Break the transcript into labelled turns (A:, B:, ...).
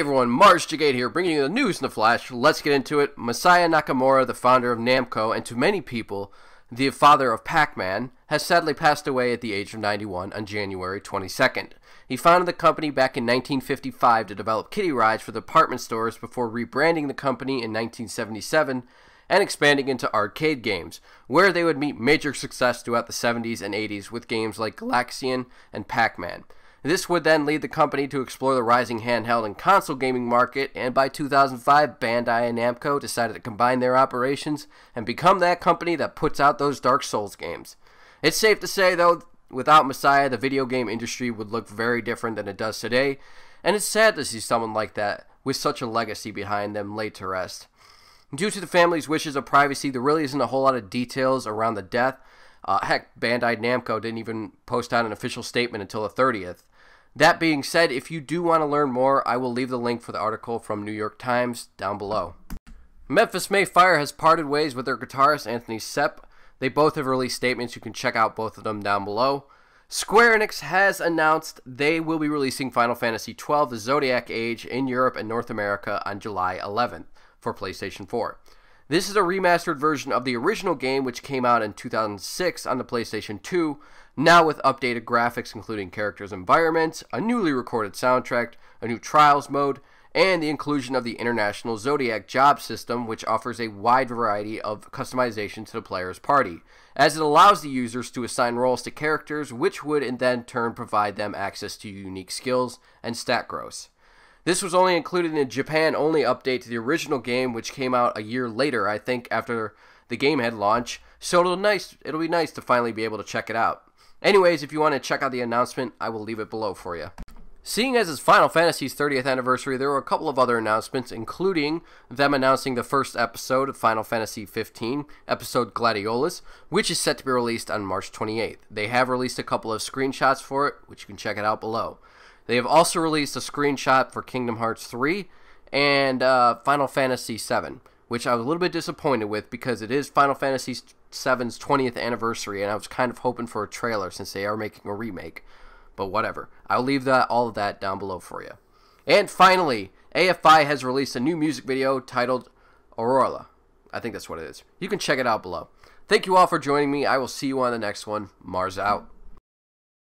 A: everyone, Mars Jagate here, bringing you the news in the flash. Let's get into it. Masaya Nakamura, the founder of Namco, and to many people, the father of Pac-Man, has sadly passed away at the age of 91 on January 22nd. He founded the company back in 1955 to develop kiddie rides for department stores before rebranding the company in 1977 and expanding into arcade games, where they would meet major success throughout the 70s and 80s with games like Galaxian and Pac-Man. This would then lead the company to explore the rising handheld and console gaming market, and by 2005, Bandai and Namco decided to combine their operations and become that company that puts out those Dark Souls games. It's safe to say, though, without Masaya, the video game industry would look very different than it does today, and it's sad to see someone like that with such a legacy behind them laid to rest. Due to the family's wishes of privacy, there really isn't a whole lot of details around the death. Uh, heck, Bandai Namco didn't even post out an official statement until the 30th. That being said, if you do want to learn more, I will leave the link for the article from New York Times down below. Memphis May Fire has parted ways with their guitarist Anthony Sepe. They both have released statements. You can check out both of them down below. Square Enix has announced they will be releasing Final Fantasy XII The Zodiac Age in Europe and North America on July 11th for PlayStation 4. This is a remastered version of the original game, which came out in 2006 on the PlayStation 2, now with updated graphics, including characters' environments, a newly recorded soundtrack, a new trials mode, and the inclusion of the International Zodiac job system, which offers a wide variety of customization to the player's party, as it allows the users to assign roles to characters, which would in then turn provide them access to unique skills and stat growth. This was only included in a Japan only update to the original game, which came out a year later, I think, after the game had launched. So it'll nice it'll be nice to finally be able to check it out. Anyways, if you want to check out the announcement, I will leave it below for you. Seeing as it's Final Fantasy's 30th anniversary, there were a couple of other announcements, including them announcing the first episode of Final Fantasy 15, episode Gladiolus, which is set to be released on March 28th. They have released a couple of screenshots for it, which you can check it out below. They have also released a screenshot for Kingdom Hearts 3 and uh, Final Fantasy 7, which I was a little bit disappointed with because it is Final Fantasy 7's 20th anniversary, and I was kind of hoping for a trailer since they are making a remake. But whatever. I'll leave that all of that down below for you. And finally, AFI has released a new music video titled Aurora. I think that's what it is. You can check it out below. Thank you all for joining me. I will see you on the next one. Mars out.